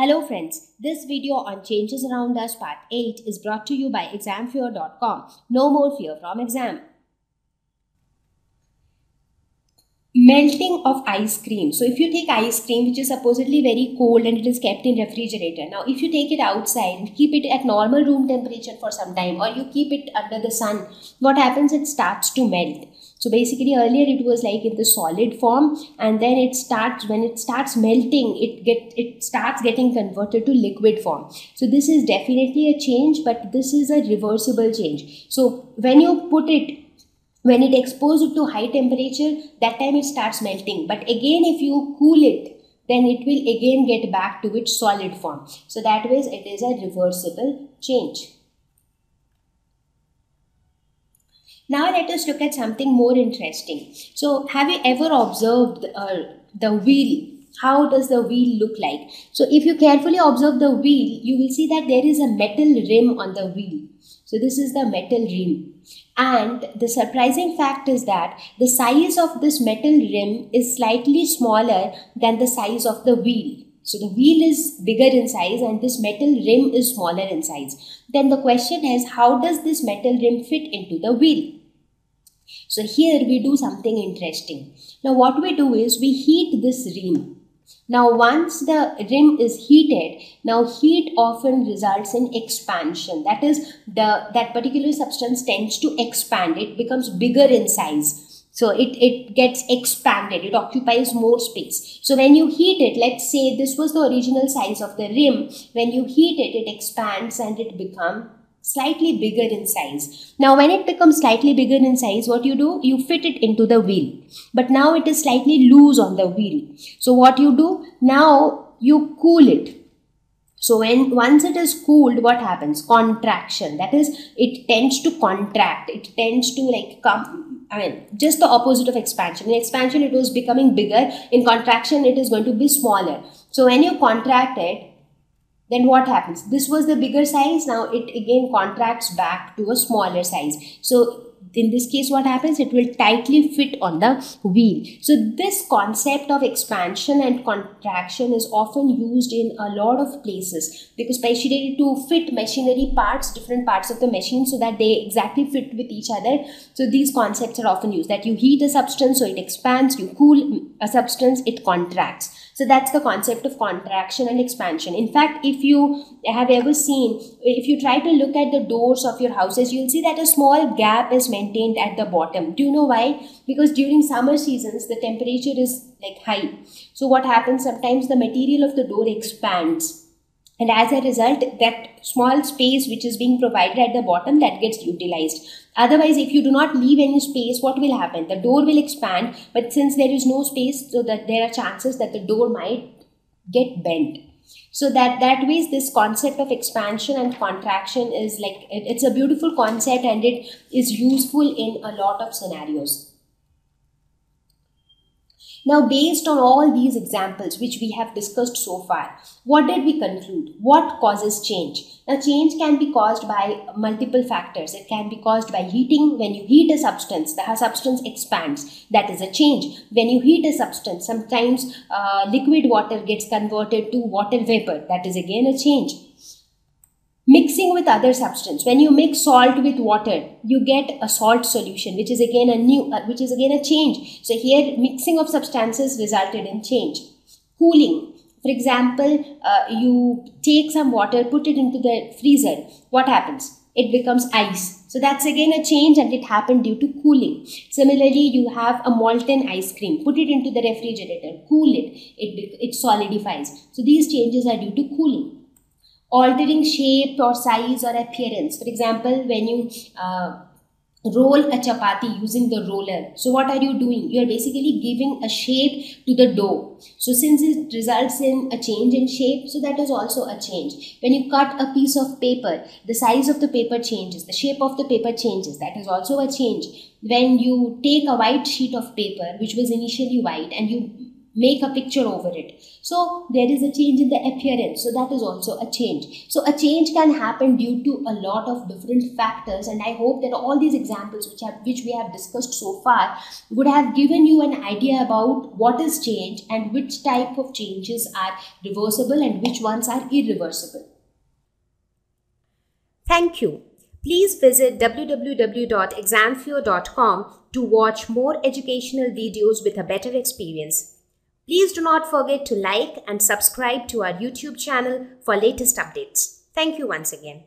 Hello friends, this video on changes around us part 8 is brought to you by examfear.com. No more fear from exam. Melting of ice cream. So if you take ice cream which is supposedly very cold and it is kept in refrigerator. Now if you take it outside and keep it at normal room temperature for some time or you keep it under the sun, what happens? It starts to melt so basically earlier it was like in the solid form and then it starts when it starts melting it get it starts getting converted to liquid form so this is definitely a change but this is a reversible change so when you put it when it exposed to high temperature that time it starts melting but again if you cool it then it will again get back to its solid form so that way it is a reversible change Now let us look at something more interesting. So have you ever observed uh, the wheel? How does the wheel look like? So if you carefully observe the wheel, you will see that there is a metal rim on the wheel. So this is the metal rim. And the surprising fact is that the size of this metal rim is slightly smaller than the size of the wheel. So the wheel is bigger in size and this metal rim is smaller in size. Then the question is how does this metal rim fit into the wheel? So here we do something interesting. Now what we do is we heat this rim. Now once the rim is heated, now heat often results in expansion. That is the that particular substance tends to expand. It becomes bigger in size. So it, it gets expanded, it occupies more space. So when you heat it, let's say this was the original size of the rim. When you heat it, it expands and it becomes slightly bigger in size. Now when it becomes slightly bigger in size, what you do? You fit it into the wheel. But now it is slightly loose on the wheel. So what you do? Now you cool it. So when once it is cooled, what happens? Contraction. That is, it tends to contract. It tends to like come, I mean, just the opposite of expansion. In expansion, it was becoming bigger. In contraction, it is going to be smaller. So when you contract it, then what happens? This was the bigger size. Now it again contracts back to a smaller size. So in this case what happens? It will tightly fit on the wheel. So this concept of expansion and contraction is often used in a lot of places because especially to fit machinery parts different parts of the machine so that they exactly fit with each other. So these concepts are often used that you heat a substance so it expands you cool a substance it contracts. So that's the concept of contraction and expansion. In fact, if you have ever seen, if you try to look at the doors of your houses, you'll see that a small gap is maintained at the bottom. Do you know why? Because during summer seasons, the temperature is like high. So what happens? Sometimes the material of the door expands and as a result that small space which is being provided at the bottom that gets utilized otherwise if you do not leave any space what will happen the door will expand but since there is no space so that there are chances that the door might get bent so that that ways this concept of expansion and contraction is like it's a beautiful concept and it is useful in a lot of scenarios now, based on all these examples which we have discussed so far, what did we conclude? What causes change? Now, change can be caused by multiple factors. It can be caused by heating. When you heat a substance, the substance expands. That is a change. When you heat a substance, sometimes uh, liquid water gets converted to water vapor. That is again a change mixing with other substance. When you mix salt with water you get a salt solution which is again a new uh, which is again a change. So here mixing of substances resulted in change. Cooling. For example uh, you take some water put it into the freezer. What happens? It becomes ice. So that's again a change and it happened due to cooling. Similarly you have a molten ice cream. Put it into the refrigerator. Cool it. It, it solidifies. So these changes are due to cooling altering shape or size or appearance. For example, when you uh, roll a chapati using the roller. So what are you doing? You are basically giving a shape to the dough. So since it results in a change in shape, so that is also a change. When you cut a piece of paper, the size of the paper changes, the shape of the paper changes. That is also a change. When you take a white sheet of paper, which was initially white, and you make a picture over it. So there is a change in the appearance. So that is also a change. So a change can happen due to a lot of different factors. And I hope that all these examples which have which we have discussed so far would have given you an idea about what is change and which type of changes are reversible and which ones are irreversible. Thank you. Please visit www.examfear.com to watch more educational videos with a better experience. Please do not forget to like and subscribe to our YouTube channel for latest updates. Thank you once again.